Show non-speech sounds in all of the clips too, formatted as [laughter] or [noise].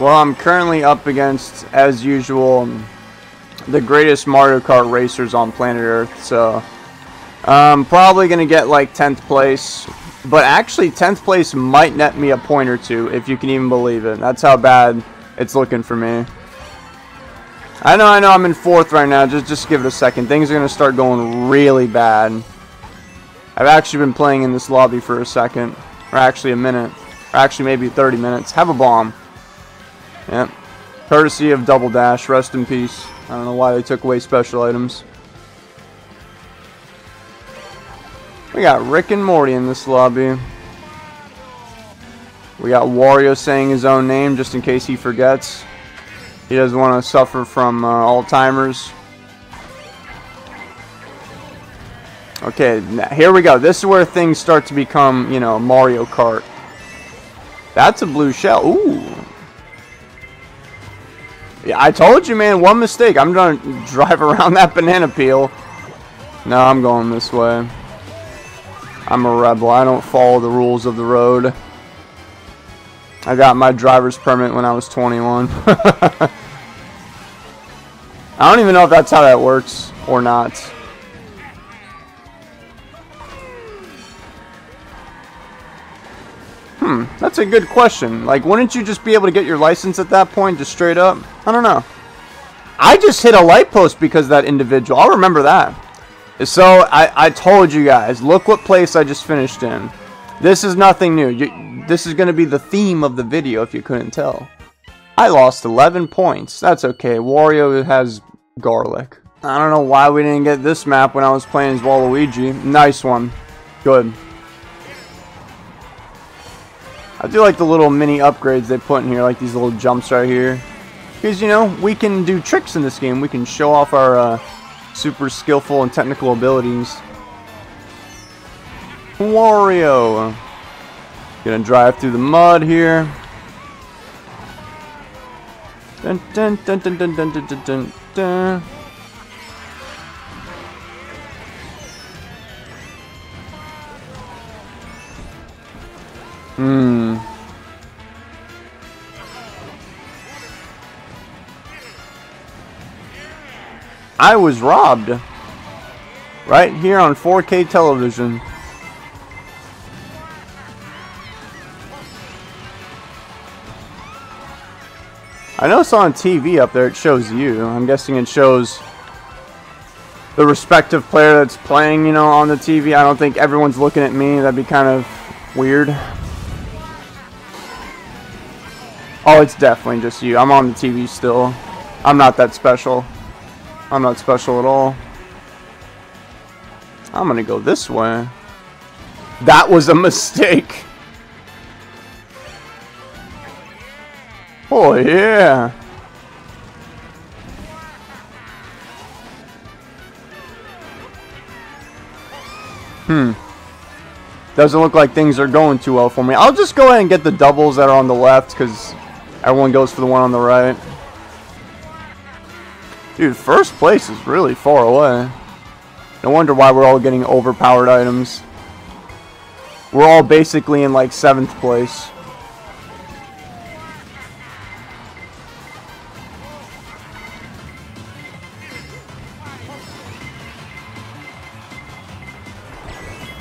Well, I'm currently up against, as usual, the greatest Mario Kart racers on planet Earth, so I'm probably going to get like 10th place, but actually 10th place might net me a point or two, if you can even believe it. That's how bad it's looking for me. I know, I know, I'm in 4th right now, just, just give it a second. Things are going to start going really bad. I've actually been playing in this lobby for a second, or actually a minute, or actually maybe 30 minutes. Have a bomb. Yep. Courtesy of Double Dash. Rest in peace. I don't know why they took away special items. We got Rick and Morty in this lobby. We got Wario saying his own name just in case he forgets. He doesn't want to suffer from uh, Alzheimer's. Okay, here we go. This is where things start to become, you know, Mario Kart. That's a blue shell. Ooh. Yeah, I told you, man. One mistake. I'm going to drive around that banana peel. No, I'm going this way. I'm a rebel. I don't follow the rules of the road. I got my driver's permit when I was 21. [laughs] I don't even know if that's how that works or not. Hmm, that's a good question. Like, wouldn't you just be able to get your license at that point, just straight up? I don't know. I just hit a light post because that individual. I'll remember that. So, I, I told you guys, look what place I just finished in. This is nothing new. You, this is going to be the theme of the video if you couldn't tell. I lost 11 points. That's okay. Wario has garlic. I don't know why we didn't get this map when I was playing as Waluigi. Nice one. Good. I do like the little mini upgrades they put in here, like these little jumps right here. Because, you know, we can do tricks in this game. We can show off our uh, super skillful and technical abilities. Wario. Gonna drive through the mud here. Dun dun dun dun dun dun dun dun dun. I was robbed. Right here on 4K television. I noticed on TV up there it shows you. I'm guessing it shows the respective player that's playing, you know, on the TV. I don't think everyone's looking at me. That'd be kind of weird. Oh, it's definitely just you. I'm on the TV still. I'm not that special. I'm not special at all. I'm gonna go this way. That was a [laughs] mistake. Oh, yeah. Hmm. Doesn't look like things are going too well for me. I'll just go ahead and get the doubles that are on the left because everyone goes for the one on the right. Dude, first place is really far away. No wonder why we're all getting overpowered items. We're all basically in like 7th place.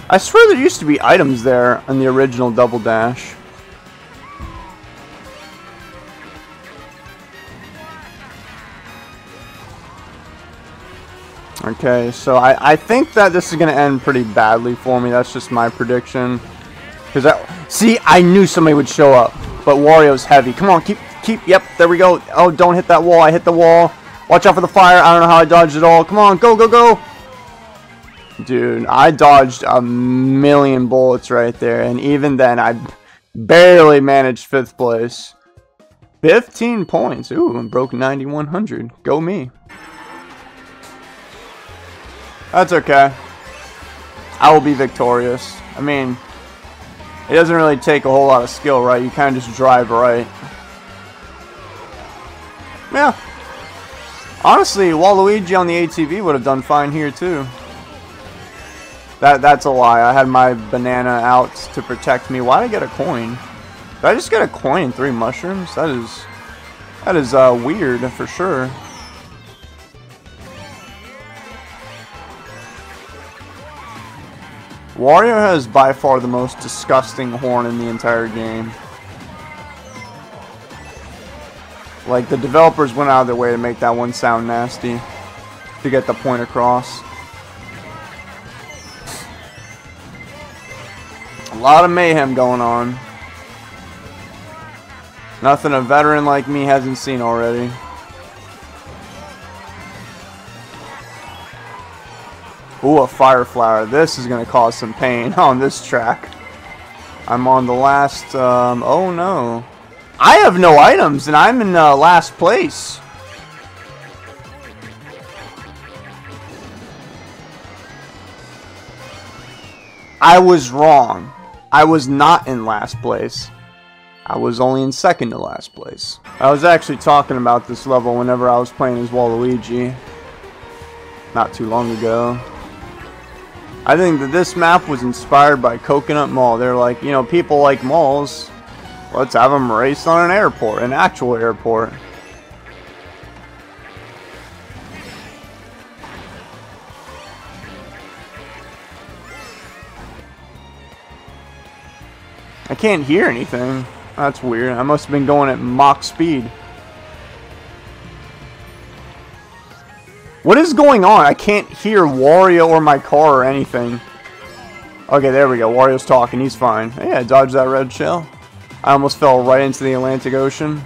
I swear there used to be items there in the original Double Dash. Okay, so I, I think that this is going to end pretty badly for me. That's just my prediction. Because I See, I knew somebody would show up. But Wario's heavy. Come on, keep, keep, yep, there we go. Oh, don't hit that wall. I hit the wall. Watch out for the fire. I don't know how I dodged it all. Come on, go, go, go. Dude, I dodged a million bullets right there, and even then, I barely managed 5th place. 15 points. Ooh, and broke 9100. Go me. That's okay. I will be victorious. I mean, it doesn't really take a whole lot of skill, right? You kind of just drive right. Yeah. Honestly, Waluigi on the ATV would have done fine here, too. That That's a lie. I had my banana out to protect me. Why did I get a coin? Did I just get a coin and three mushrooms? That is That is uh, weird for sure. Wario has by far the most disgusting horn in the entire game. Like, the developers went out of their way to make that one sound nasty. To get the point across. A lot of mayhem going on. Nothing a veteran like me hasn't seen already. Ooh, a fire flower. This is going to cause some pain [laughs] on this track. I'm on the last, um, oh no. I have no items and I'm in uh, last place. I was wrong. I was not in last place. I was only in second to last place. I was actually talking about this level whenever I was playing as Waluigi. Not too long ago. I think that this map was inspired by Coconut Mall. They're like, you know, people like malls. Let's have them race on an airport, an actual airport. I can't hear anything. That's weird. I must have been going at Mach speed. What is going on? I can't hear Wario or my car or anything. Okay, there we go. Wario's talking. He's fine. Yeah, dodge that red shell. I almost fell right into the Atlantic Ocean.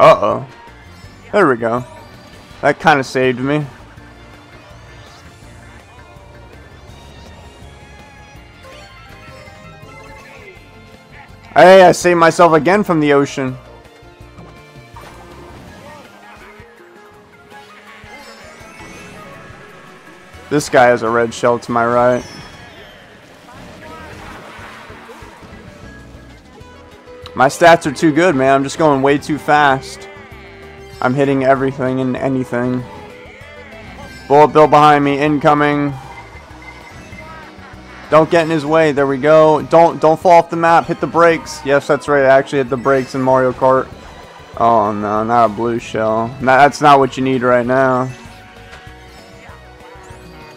Uh-oh. There we go. That kind of saved me. Hey, I saved myself again from the ocean. This guy has a red shell to my right. My stats are too good, man. I'm just going way too fast. I'm hitting everything and anything. Bullet bill behind me, incoming. Don't get in his way. There we go. Don't don't fall off the map. Hit the brakes. Yes, that's right. I actually hit the brakes in Mario Kart. Oh no, not a blue shell. that's not what you need right now.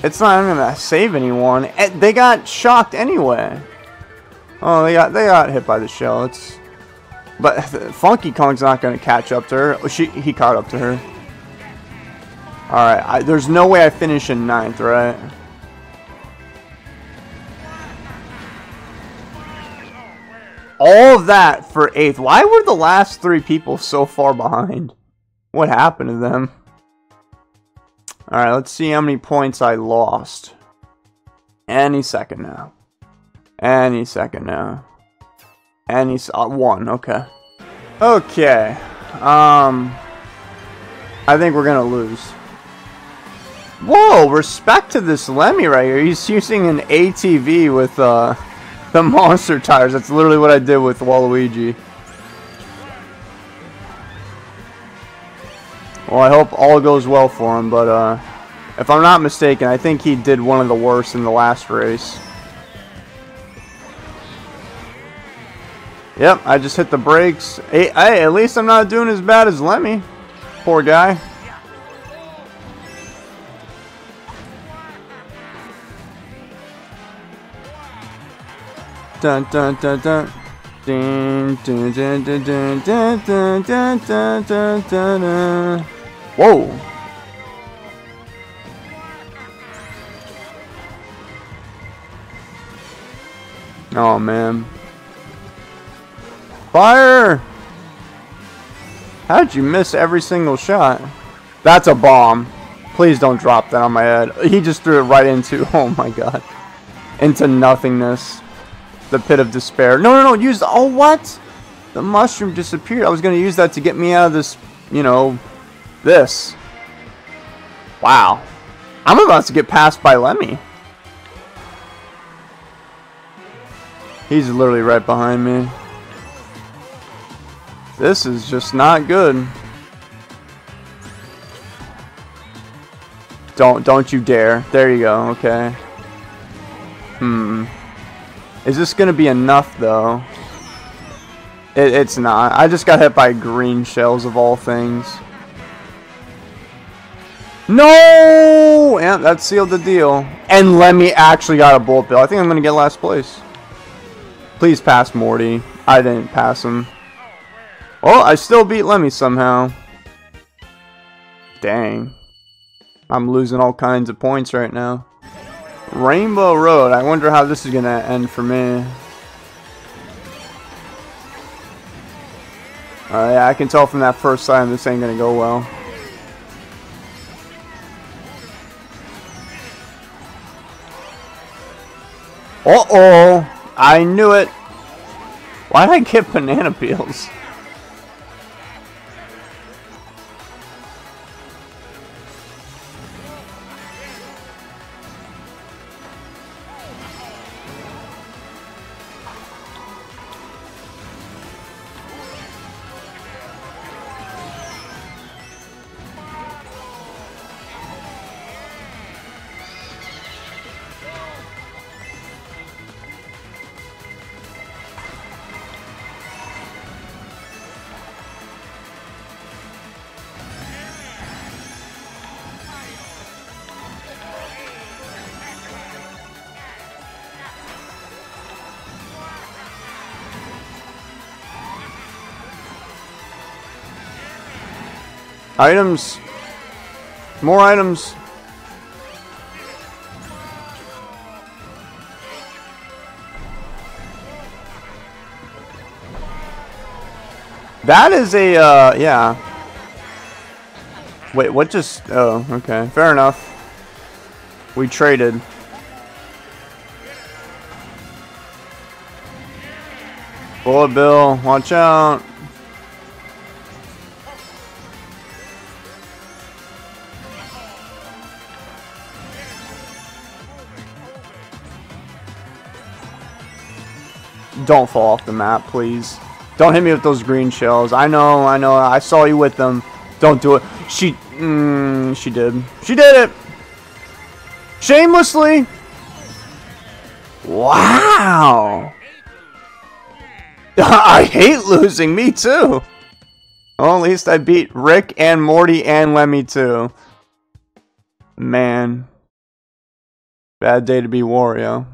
It's not even gonna save anyone. Eh, they got shocked anyway. Oh, they got they got hit by the shell. It's but Funky Kong's not going to catch up to her. Oh, she, he caught up to her. Alright, there's no way I finish in ninth, right? All of that for eighth. Why were the last three people so far behind? What happened to them? Alright, let's see how many points I lost. Any second now. Any second now. He's uh, one. Okay. Okay. Um. I think we're gonna lose. Whoa! Respect to this Lemmy right here. He's using an ATV with uh, the [laughs] monster tires. That's literally what I did with Waluigi. Well, I hope all goes well for him, but uh, if I'm not mistaken, I think he did one of the worst in the last race. Yep, I just hit the brakes. Hey, hey, at least I'm not doing as bad as Lemmy. Poor guy. Dun dun dun dun. Whoa. Oh man. Fire! How'd you miss every single shot? That's a bomb. Please don't drop that on my head. He just threw it right into, [laughs] oh my god. Into nothingness. The pit of despair. No, no, no, use, oh what? The mushroom disappeared. I was going to use that to get me out of this, you know, this. Wow. I'm about to get passed by Lemmy. He's literally right behind me. This is just not good. Don't don't you dare. There you go, okay. Hmm. Is this gonna be enough though? It, it's not. I just got hit by green shells of all things. No! Yeah, that sealed the deal. And Lemmy actually got a bullet bill. I think I'm gonna get last place. Please pass Morty. I didn't pass him. Oh, I still beat Lemmy somehow. Dang. I'm losing all kinds of points right now. Rainbow Road. I wonder how this is going to end for me. Uh, yeah, I can tell from that first sign this ain't going to go well. Uh-oh! I knew it! Why did I get banana peels? Items. More items. That is a, uh, yeah. Wait, what just, oh, okay. Fair enough. We traded. Bullet bill, watch out. Don't fall off the map, please. Don't hit me with those green shells. I know, I know. I saw you with them. Don't do it. She, mm, she did. She did it. Shamelessly. Wow. [laughs] I hate losing. Me too. Well, at least I beat Rick and Morty and Lemmy too. Man. Bad day to be Wario.